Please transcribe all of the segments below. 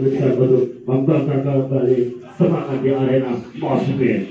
విషయాలు మమతా తండ్రి ఆయన మాసిపోయారు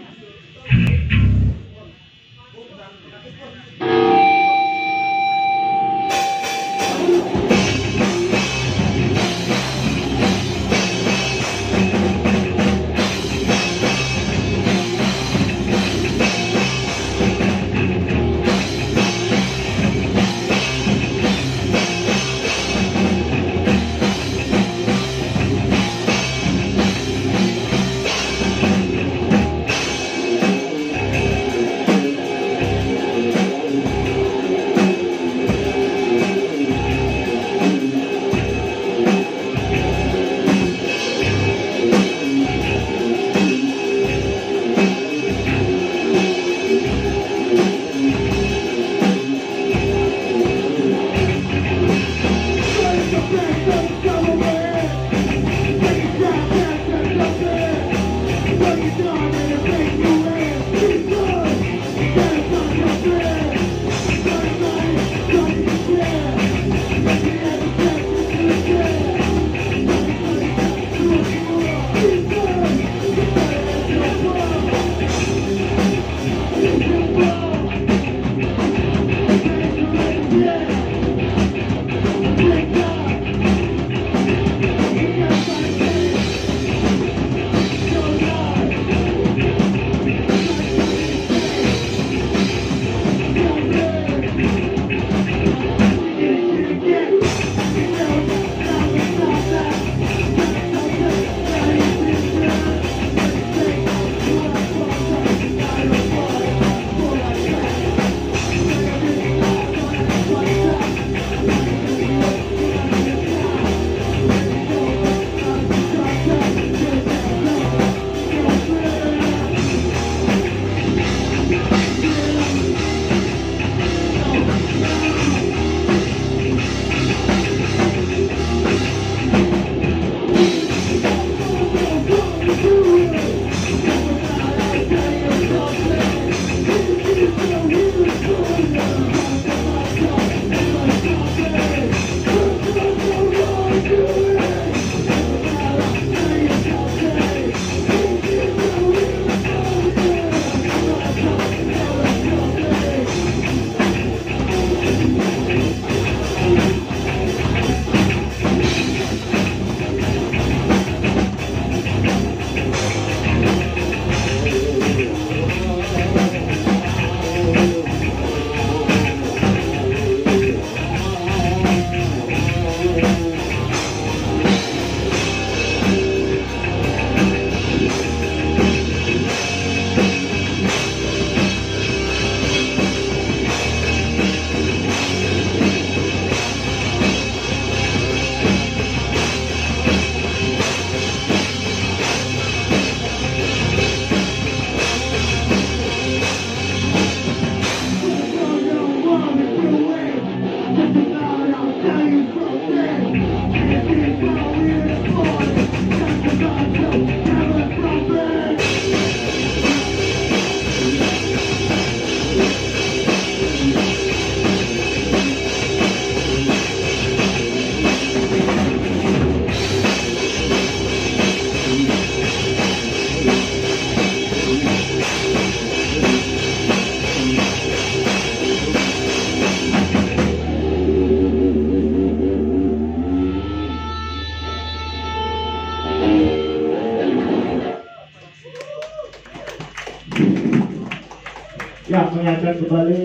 Yang mengingatkan kembali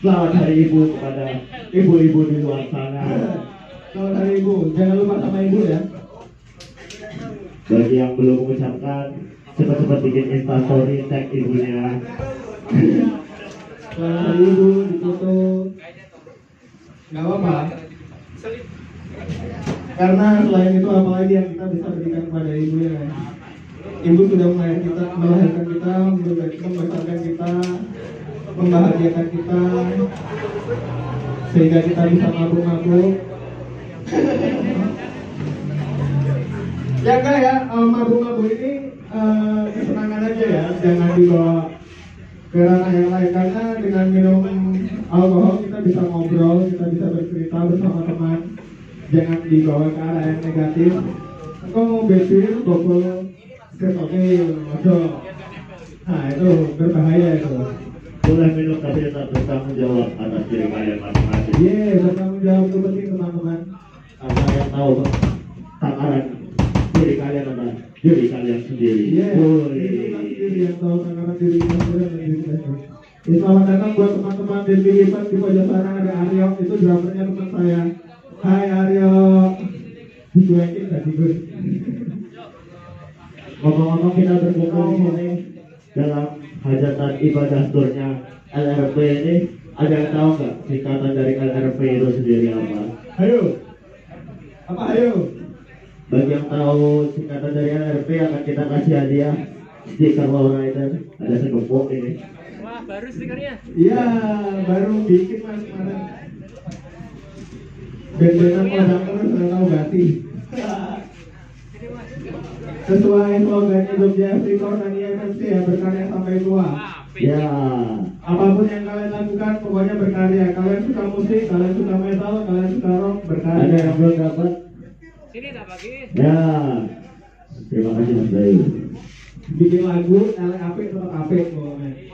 selamat hari ibu kepada ibu-ibu di luar sana. Selamat hari ibu, jangan lupa sama ibu ya. Bagi yang belum mengucapkan, cepat-cepat bikin instastory tag ibunya. Selamat hari ibu ditutup. Gak apa-apa. Karena selain itu apalagi yang kita bisa berikan kepada ibu ya. Ibu sudah melahirkan kita, melahirkan kita, membesarkan kita, membahagiakan kita, sehingga kita bisa mabuk-mabuk. ya enggak ya, eh, mabuk-mabuk ini eh, kesenangan aja ya, jangan dibawa ke ranah yang lain karena dengan minum alkohol kita bisa ngobrol, kita bisa bercerita bersama teman. Jangan dibawa ke arah yang negatif. kok mau bedir bobol oke ojo nah itu berbahaya itu Boleh minum tapi tetap bertanggung jawab atas diri kalian masing-masing. iya bertanggung jawab itu penting teman-teman. Karena yang tahu takaran. Diri kalian adalah diri kalian sendiri. iya Woi. itu kan diri yang tahu takaran diri kita sendiri sendiri. Ya, selamat datang buat teman-teman di Event di pojok sana ada Aryo. Itu drummernya teman saya. Hai Aryo. Dicuekin tadi gue Ngomong-ngomong kita berkumpul di sini dalam hajatan ibadah turnya LRP ini ada yang tahu nggak singkatan dari LRP itu sendiri apa? ayo apa ayo Bagi yang tahu singkatan dari LRP akan kita kasih hadiah stiker lowrider ada segepok ini. Wah, baru stikernya. Iya, baru bikin mas kemarin. Band-bandan padang terus saya tahu ganti. Sesuai slogan hidupnya Free dan IMNC ya berkarya sampai tua. Ya, Apa pun yang kalian lakukan pokoknya berkarya. Kalian suka musik, kalian suka metal, kalian suka rock ada berkarya. yang belum dapat? Sini tak bagi. Ya, terima kasih Mas Bayu. Bikin lagu, LAP tetap apik pokoknya.